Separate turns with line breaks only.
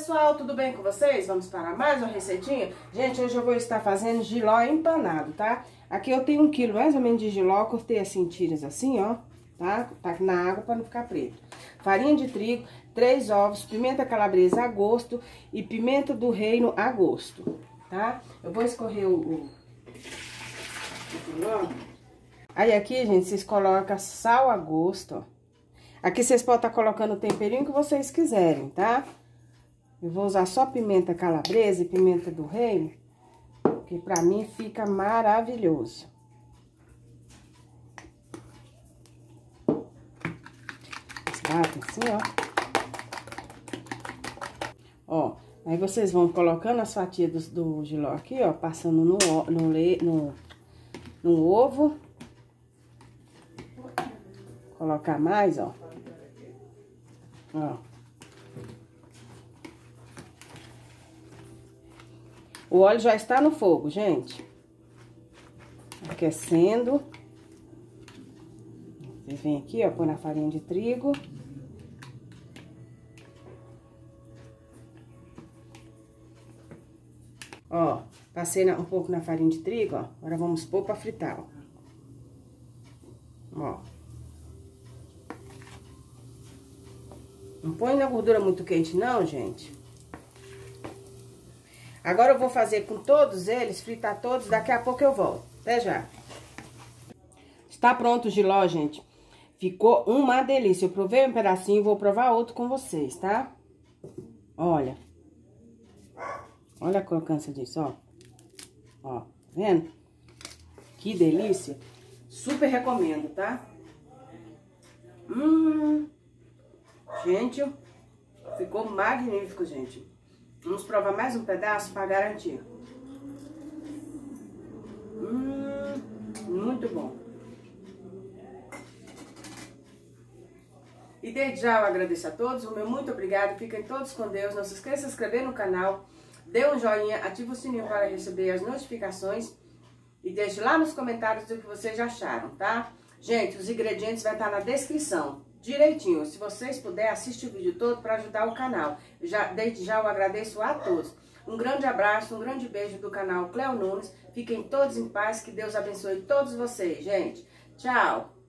pessoal, tudo bem com vocês? Vamos para mais uma receitinha? Gente, hoje eu vou estar fazendo giló empanado, tá? Aqui eu tenho um quilo mais ou menos de giló, cortei assim tiras assim, ó, tá? Tá na água para não ficar preto. Farinha de trigo, três ovos, pimenta calabresa a gosto e pimenta do reino a gosto, tá? Eu vou escorrer o, o. Aí aqui, gente, vocês colocam sal a gosto, ó. Aqui vocês podem estar colocando o temperinho que vocês quiserem, tá? Eu vou usar só pimenta calabresa e pimenta do reino, que pra mim fica maravilhoso. Batem assim, ó. Ó, aí vocês vão colocando as fatias do, do giló aqui, ó, passando no, no, no, no ovo. Colocar mais, ó. Ó. O óleo já está no fogo, gente. Aquecendo. Você vem aqui, ó, põe na farinha de trigo. Ó, passei um pouco na farinha de trigo, ó. Agora vamos pôr pra fritar, ó. Ó. Não põe na gordura muito quente não, gente. Agora eu vou fazer com todos eles, fritar todos, daqui a pouco eu volto. Até já. Está pronto o giló, gente. Ficou uma delícia. Eu provei um pedacinho e vou provar outro com vocês, tá? Olha. Olha a crocância disso, ó. Ó, tá vendo? Que delícia. Super recomendo, tá? Hum. Gente, ficou magnífico, gente. Vamos provar mais um pedaço para garantir. Hum, muito bom. E desde já eu agradeço a todos, o meu muito obrigado, fiquem todos com Deus, não se esqueça de se inscrever no canal, dê um joinha, ative o sininho para receber as notificações e deixe lá nos comentários o que vocês acharam, tá? Gente, os ingredientes vai estar na descrição direitinho. Se vocês puderem, assiste o vídeo todo para ajudar o canal. Já, desde já eu agradeço a todos. Um grande abraço, um grande beijo do canal Cleo Nunes. Fiquem todos em paz, que Deus abençoe todos vocês, gente. Tchau!